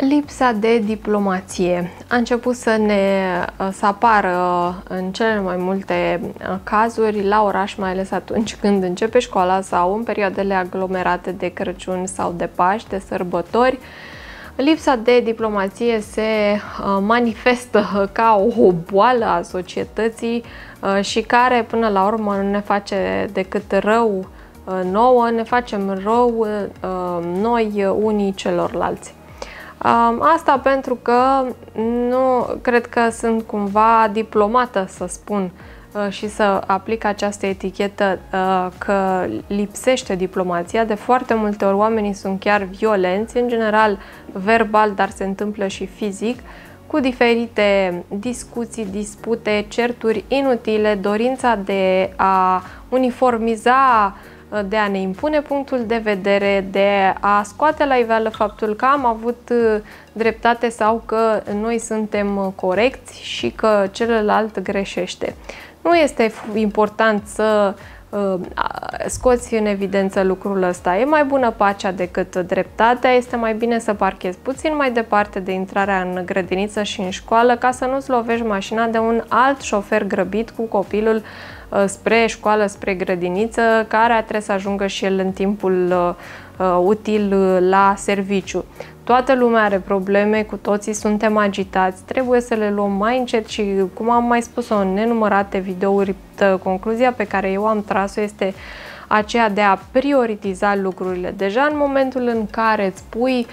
Lipsa de diplomație a început să ne să apară în cele mai multe uh, cazuri la oraș, mai ales atunci când începe școala sau în perioadele aglomerate de Crăciun sau de Paști, de sărbători. Lipsa de diplomație se uh, manifestă ca o boală a societății uh, și care până la urmă nu ne face decât rău nouă, ne facem rău noi unii celorlalți. Asta pentru că nu cred că sunt cumva diplomată, să spun, uh, și să aplic această etichetă uh, că lipsește diplomația. De foarte multe ori oamenii sunt chiar violenți, în general verbal, dar se întâmplă și fizic, cu diferite discuții, dispute, certuri inutile, dorința de a uniformiza uh, de a ne impune punctul de vedere, de a scoate la iveală faptul că am avut uh, dreptate sau că noi suntem uh, corecți și că celălalt greșește. Nu este important să uh, scoți în evidență lucrul ăsta. E mai bună pacea decât dreptatea, este mai bine să parchezi puțin mai departe de intrarea în grădiniță și în școală ca să nu-ți lovești mașina de un alt șofer grăbit cu copilul Uh, spre școală, spre grădiniță, care trebuie să ajungă și el în timpul uh, uh, util la serviciu. Toată lumea are probleme, cu toții suntem agitați, trebuie să le luăm mai încet și, cum am mai spus-o în nenumărate videouri, concluzia pe care eu am tras-o este aceea de a prioritiza lucrurile. Deja în momentul în care îți pui uh,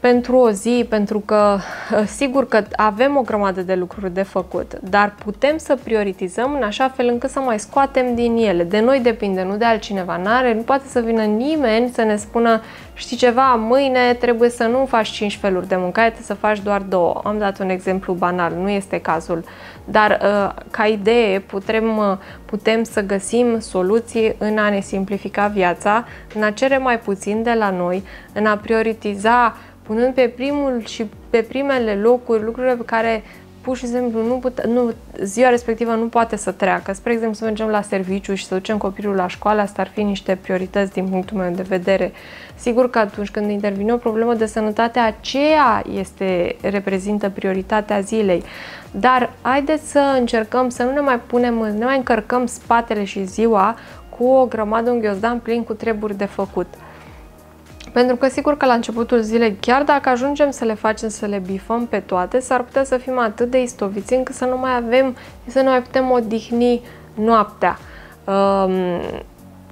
pentru o zi, pentru că uh, sigur că avem o grămadă de lucruri de făcut, dar putem să prioritizăm în așa fel încât să mai scoatem din ele. De noi depinde, nu de altcineva. N-are, nu poate să vină nimeni să ne spună, știi ceva, mâine trebuie să nu faci 5 feluri de mâncare, trebuie să faci doar două. Am dat un exemplu banal, nu este cazul. Dar uh, ca idee putem, uh, putem să găsim soluții în a ne simplifica viața, în a cere mai puțin de la noi, în a prioritiza punând pe primul și pe primele locuri lucrurile pe care pur și simplu nu pute, nu, ziua respectivă nu poate să treacă. Spre exemplu, să mergem la serviciu și să ducem copilul la școală, asta ar fi niște priorități din punctul meu de vedere. Sigur că atunci când intervine o problemă de sănătate, aceea este, reprezintă prioritatea zilei. Dar haideți să încercăm să nu ne mai punem, ne mai încărcăm spatele și ziua cu o grămadă, un ghiozdan plin cu treburi de făcut. Pentru că sigur că la începutul zilei, chiar dacă ajungem să le facem, să le bifăm pe toate, s-ar putea să fim atât de istoviți încât să nu mai avem, să nu mai putem odihni noaptea. Um,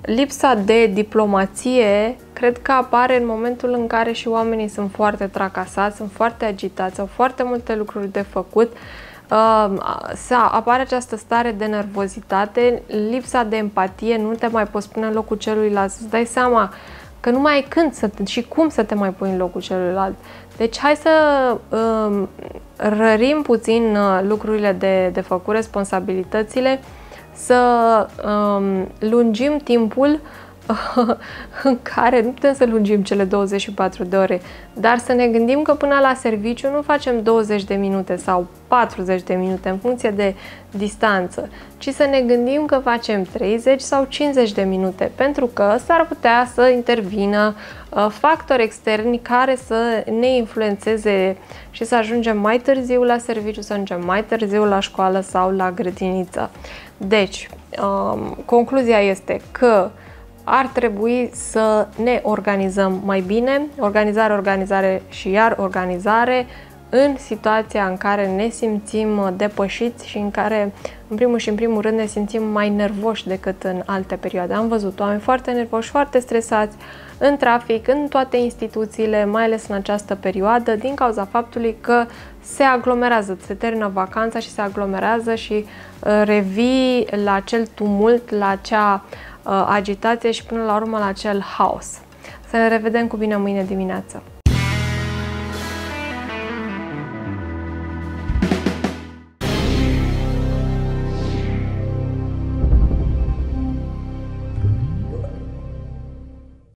lipsa de diplomație cred că apare în momentul în care și oamenii sunt foarte tracasați, sunt foarte agitați, au foarte multe lucruri de făcut, uh, să apare această stare de nervozitate, lipsa de empatie, nu te mai poți pune în locul celuilalt, să-ți dai seama uh, că nu mai ai când să te, și cum să te mai pui în locul celuilalt. Deci hai să um, rărim puțin uh, lucrurile de, de făcut, responsabilitățile, să um, lungim timpul în care nu putem să lungim cele 24 de ore, dar să ne gândim că până la serviciu nu facem 20 de minute sau 40 de minute în funcție de distanță, ci să ne gândim că facem 30 sau 50 de minute, pentru că s-ar putea să intervină uh, factori externi care să ne influențeze și să ajungem mai târziu la serviciu, să ajungem mai târziu la școală sau la grădiniță. Deci, um, concluzia este că ar trebui să ne organizăm mai bine, organizare, organizare și iar organizare, în situația în care ne simțim depășiți și în care, în primul și în primul rând, ne simțim mai nervoși decât în alte perioade. Am văzut oameni foarte nervoși, foarte stresați în trafic, în toate instituțiile, mai ales în această perioadă, din cauza faptului că se aglomerează, se termină vacanța și se aglomerează și uh, revii la acel tumult, la acea uh, agitație și până la urmă la acel haos. Să ne revedem cu bine mâine dimineață!